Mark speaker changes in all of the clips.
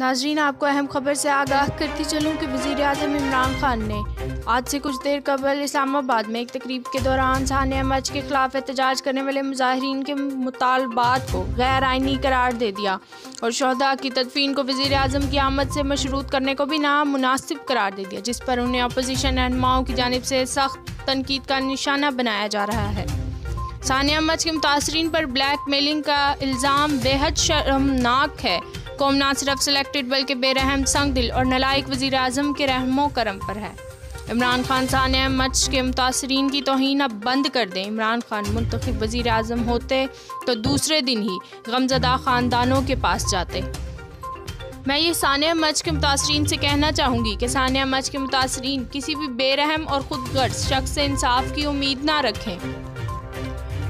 Speaker 1: नाजरीन, आपको अहम खबर से आगाह करती चलूँ कि वज़ी अजम इमरान खान ने आज से कुछ देर कबल इस्लामाबाद में एक तकरीब के दौरान सानिया मच के खिलाफ एहतजाज करने वाले मुजाहरीन के मुतालबात को गैर आइनी करार दे दिया और शहदा की तदफीन को वज़ी अजम की आमद से मशरूत करने को भी नामुनासिब करार दे दिया, जिस पर उन्हें अपोजिशन रहनुमाओं की जानब से सख्त तनकीद का निशाना बनाया जा रहा है। सानिया मच के मुतासरीन पर ब्लैक मेलिंग का इल्ज़ाम बेहद शर्मनाक है। कौम ना सिर्फ़ सिलेक्टेड बल्कि बेरहम संग दिल और नलायक वज़ी अजम के रहमो करम पर है। इमरान खान सानिया मच के मुतासरीन की तोहन अब बंद कर दें। इमरान खान मुंतब वज़ी अजम होते तो दूसरे दिन ही गमजदा ख़ानदानों के पास जाते। मैं ये सानिया मच के मुतासरीन से कहना चाहूँगी कि सानिया मच के मुतासरीन किसी भी बेरहम और खुद गर्ज शख्स से इंसाफ की उम्मीद ना रखें।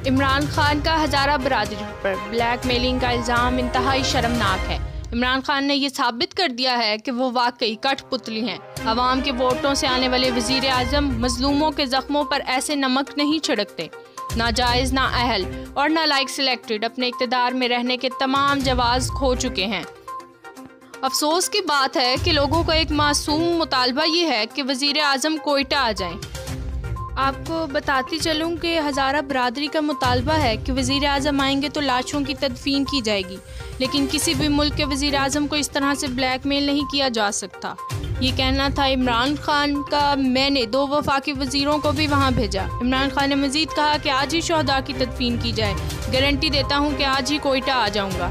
Speaker 1: इमरान खान का हज़ारा बरदरी पर ब्लैक मेलिंग का इल्ज़ाम इंतहाई शर्मनाक है। इमरान खान ने यह साबित कर दिया है कि वो वाकई कठपुतली हैं। आवाम के वोटों से आने वाले वज़ीर अजम मजलूमों के जख्मों पर ऐसे नमक नहीं छिड़कते। ना जायज़, ना अहल और ना लाइक सिलेक्टेड अपने इकतदार में रहने के तमाम जवाब खो चुके हैं। अफसोस की बात है कि लोगों का एक मासूम मुतालबा ये है कि वज़ीर अजम कोयटा आ जाएँ। आपको बताती चलूँ कि हज़ारा बरदरी का मुतालबा है कि वज़ी अजम आएँगे तो लाशों की तदफीन की जाएगी, लेकिन किसी भी मुल्क के वज़ी अजम को इस तरह से ब्लैक मेल नहीं किया जा सकता। ये कहना था इमरान खान का, मैंने दो वफाकी वज़ीरों को भी वहाँ भेजा। इमरान खान ने मजीद कहा कि आज ही शहदा की तदफीन की जाए। गारंटी देता हूँ कि आज ही कोयटा आ जाऊँगा।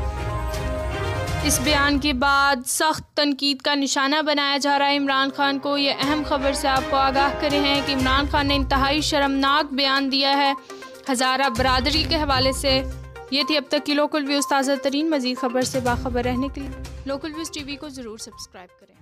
Speaker 1: इस बयान के बाद सख्त तनकीद का निशाना बनाया जा रहा है। इमरान खान को यह अहम खबर से आपको आगाह करे हैं कि इमरान खान ने इंतहाई शर्मनाक बयान दिया है। हज़ारा बरदरी के हवाले से ये थी अब तक की लोकल व्यूज़ ताज़ा तरीन मजीद खबर से बाखबर रहने के लिए। लोकल व्यूज़ टी को ज़रूर सब्सक्राइब करें।